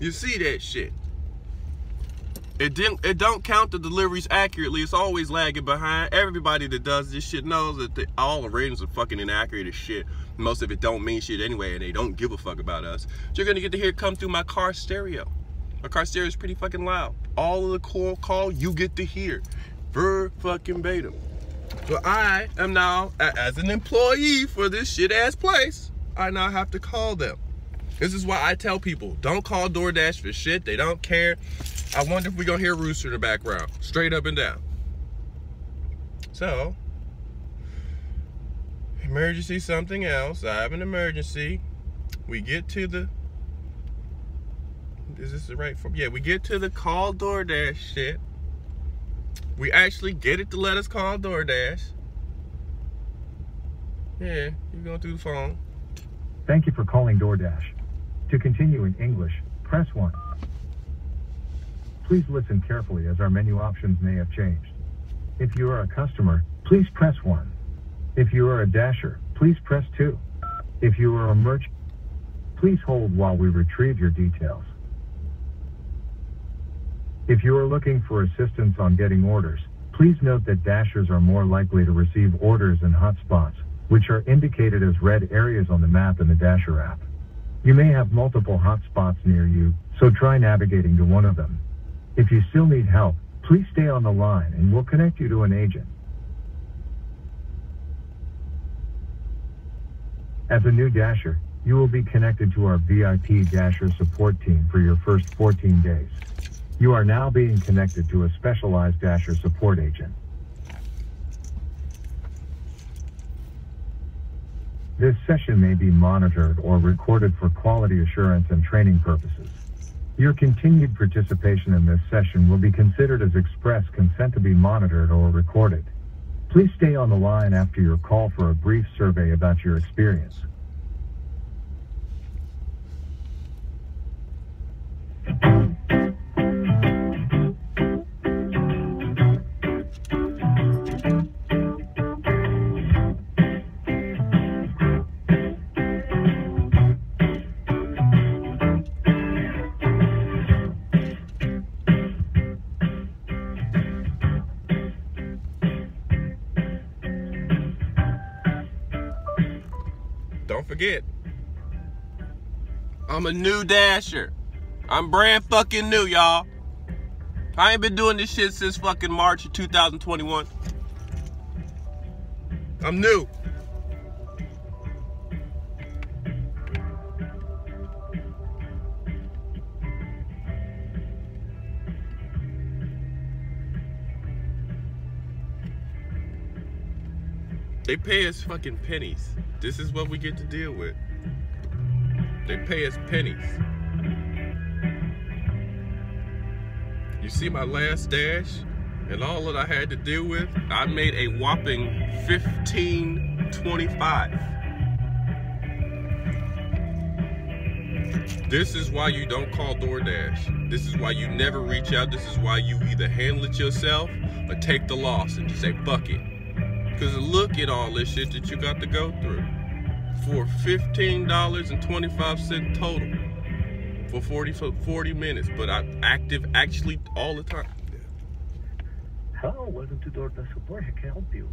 You see that shit. It didn't. It don't count the deliveries accurately. It's always lagging behind. Everybody that does this shit knows that the, all the ratings are fucking inaccurate as shit. Most of it don't mean shit anyway, and they don't give a fuck about us. So you're gonna get to hear come through my car stereo. My car stereo is pretty fucking loud. All of the call call you get to hear, ver fucking beta. So I am now, as an employee for this shit ass place, I now have to call them. This is why I tell people, don't call DoorDash for shit. They don't care. I wonder if we're gonna hear Rooster in the background, straight up and down. So, emergency something else. I have an emergency. We get to the, is this the right form? Yeah, we get to the call DoorDash shit. We actually get it to let us call DoorDash. Yeah, you're going through the phone. Thank you for calling DoorDash. To continue in English, press 1. Please listen carefully as our menu options may have changed. If you are a customer, please press 1. If you are a dasher, please press 2. If you are a merchant, please hold while we retrieve your details. If you are looking for assistance on getting orders, please note that dashers are more likely to receive orders in hotspots, which are indicated as red areas on the map in the Dasher app. You may have multiple hotspots near you, so try navigating to one of them. If you still need help, please stay on the line and we'll connect you to an agent. As a new Dasher, you will be connected to our VIP Dasher support team for your first 14 days. You are now being connected to a specialized Dasher support agent. This session may be monitored or recorded for quality assurance and training purposes. Your continued participation in this session will be considered as express consent to be monitored or recorded. Please stay on the line after your call for a brief survey about your experience. Forget, I'm a new dasher. I'm brand fucking new, y'all. I ain't been doing this shit since fucking March of 2021. I'm new. They pay us fucking pennies. This is what we get to deal with. They pay us pennies. You see my last dash and all that I had to deal with? I made a whopping 1525. This is why you don't call DoorDash. This is why you never reach out. This is why you either handle it yourself or take the loss and just say, fuck it. Because look at all this shit that you got to go through for $15.25 total for 40 for 40 minutes, but I'm active actually all the time. Hello, welcome to DoorDash Support. How can I help you?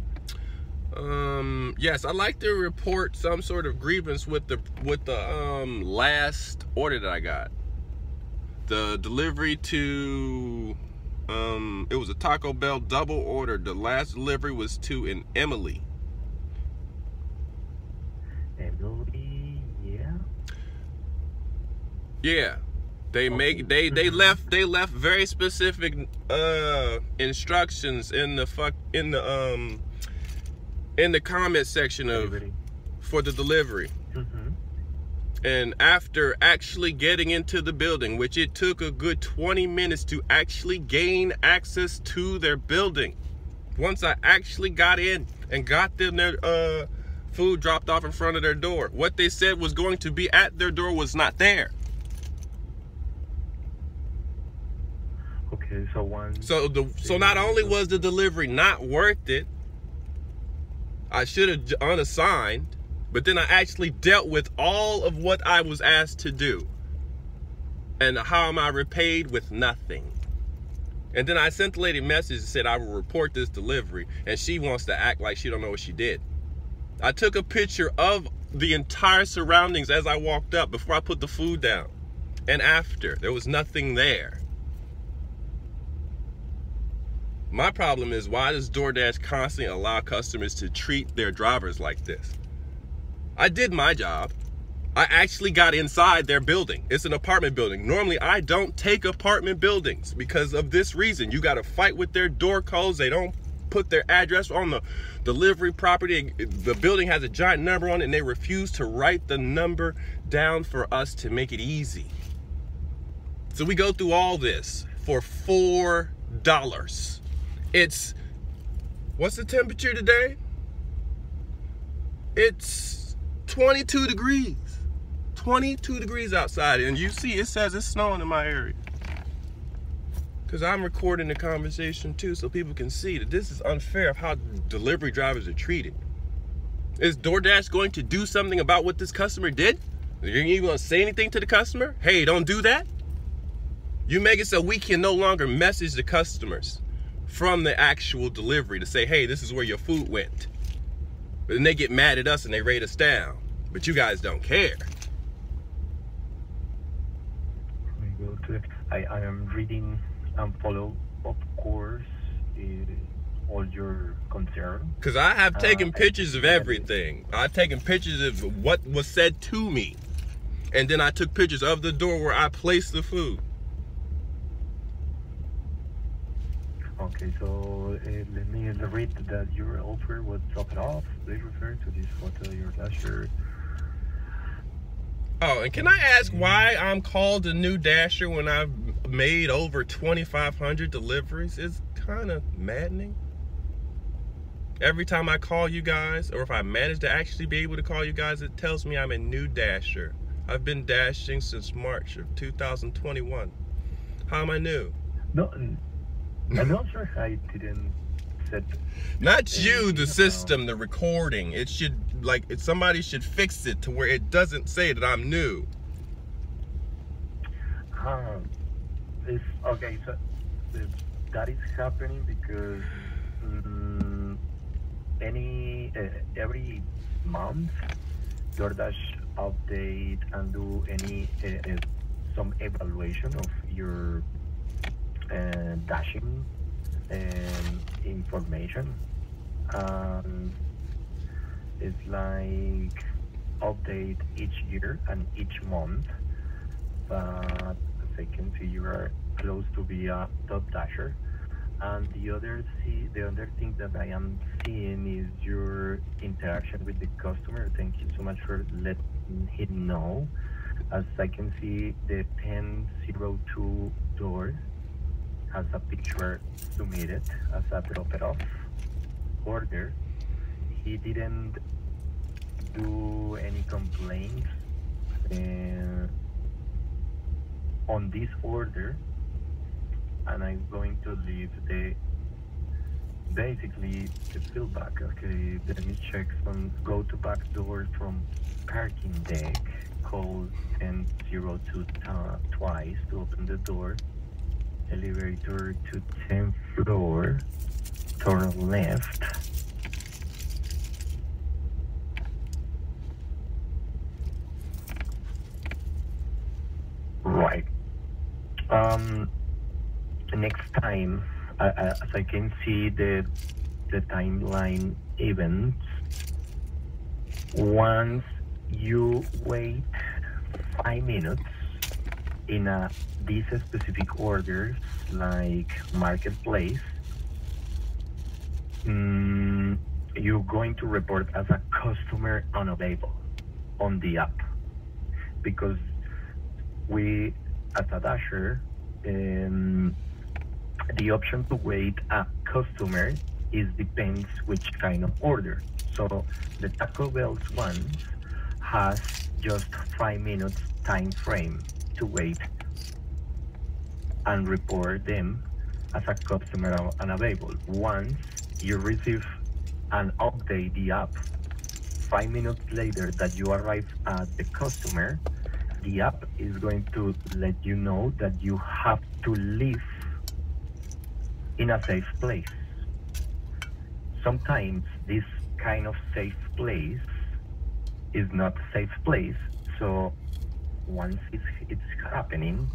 Um, yes, I'd like to report some sort of grievance with the with the um last order that I got. The delivery to um it was a Taco Bell double order. The last delivery was to an Emily. Emily, yeah. Yeah. They make they they left they left very specific uh instructions in the fuck in the um in the comment section of for the delivery. Mm-hmm. And after actually getting into the building, which it took a good 20 minutes to actually gain access to their building. Once I actually got in and got them their uh, food dropped off in front of their door, what they said was going to be at their door was not there. Okay, so one. So the so not only was the delivery not worth it, I should have unassigned, but then I actually dealt with all of what I was asked to do. And how am I repaid? With nothing. And then I sent the lady a message and said I will report this delivery. And she wants to act like she don't know what she did. I took a picture of the entire surroundings as I walked up before I put the food down. And after, there was nothing there. My problem is why does DoorDash constantly allow customers to treat their drivers like this? I did my job. I actually got inside their building. It's an apartment building. Normally, I don't take apartment buildings because of this reason. You got to fight with their door codes. They don't put their address on the delivery property. The building has a giant number on it, and they refuse to write the number down for us to make it easy. So we go through all this for four dollars. It's what's the temperature today? It's 22 degrees. 22 degrees outside, and you see it says it's snowing in my area. Because I'm recording the conversation too, so people can see that this is unfair of how delivery drivers are treated. Is DoorDash going to do something about what this customer did? Are you even going to say anything to the customer? Hey, don't do that? You make it so we can no longer message the customers from the actual delivery to say, hey, this is where your food went. But then they get mad at us and they rate us down. But you guys don't care. We go to. I, I am reading and follow, of course, uh, all your concern. Because I have taken Uh, pictures of everything. I've taken pictures of what was said to me. And then I took pictures of the door where I placed the food. Okay, so uh, let me read that your offer was dropped off. Please refer to this photo your dasher. Oh, and can I ask why I'm called a new dasher when I've made over 2,500 deliveries? It's kind of maddening. Every time I call you guys, or if I manage to actually be able to call you guys, it tells me I'm a new dasher. I've been dashing since March of 2021. How am I new? No, I'm not sure I didn't set. Not you, the system, the recording. It should like it, somebody should fix it to where it doesn't say that I'm new. Ah, it's okay. So that is happening because mm, any uh, every month DoorDash update and do any uh, some evaluation of your uh, dashing information. Um, it's like update each year and each month. But as I can see, you are close to be a top dasher. And the other see the other thing that I am seeing is your interaction with the customer. Thank you so much for letting him know. As I can see, the 1002 door has a picture submitted as a drop it off order. He didn't do any complaints uh, on this order and I'm going to leave the basically the feedback. Okay, let me check some go to back door from parking deck, call 1002 uh, twice to open the door, elevator to 10th floor, turn left. Right. Um, next time, uh, as I can see the the timeline events, once you wait five minutes in a these specific orders like marketplace, mm, you're going to report as a customer unavailable on the app. Because we at a dasher um, the option to wait a customer is depends which kind of order. So the taco bell's one has just five minutes time frame to wait and report them as a customer unavailable once you receive and update the app five minutes later that you arrive at the customer the app is going to let you know that you have to leave in a safe place. Sometimes this kind of safe place is not a safe place, so once it's, it's happening,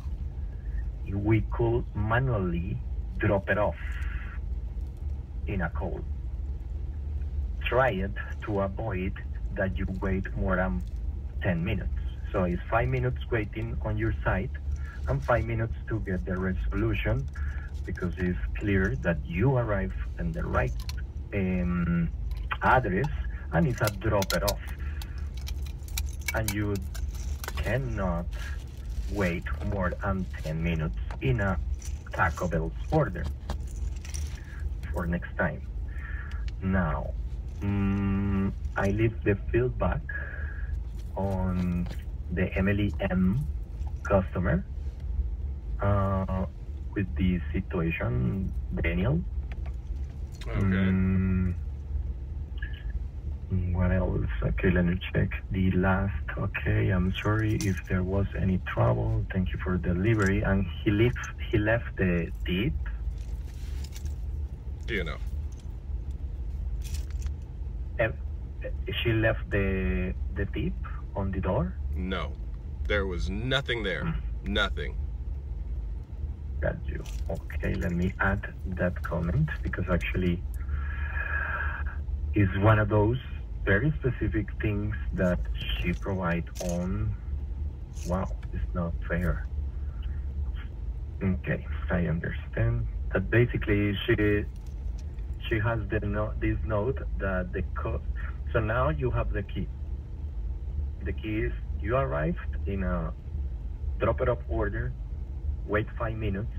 we could manually drop it off in a call. Try it to avoid that you wait more than 10 minutes. So it's five minutes waiting on your site and five minutes to get the resolution because it's clear that you arrive in the right um, address and it's a drop it off. And you cannot wait more than 10 minutes in a Taco Bell's order for next time. Now, mm, I leave the feedback on the Emily M customer uh, with the situation, Daniel. Okay. Mm, what else? Okay, let me check the last. Okay, I'm sorry if there was any trouble. Thank you for the delivery. And he left. He left the tip. Do you know. Uh, she left the the tip on the door. No. There was nothing there. Nothing. Got you. Okay, let me add that comment because actually is one of those very specific things that she provide on wow it's not fair. Okay i understand. That basically she she has the no, this note that the code so now you have the key. The key is you arrived in a drop it off order wait five minutes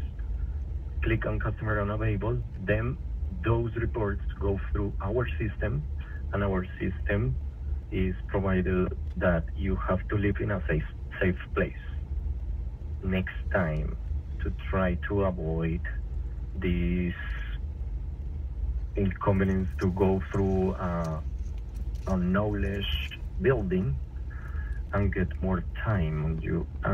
click on customer unavailable then those reports go through our system and our system is provided that you have to live in a safe safe place next time to try to avoid this inconvenience to go through a, a knowledge building and get more time on you. Uh,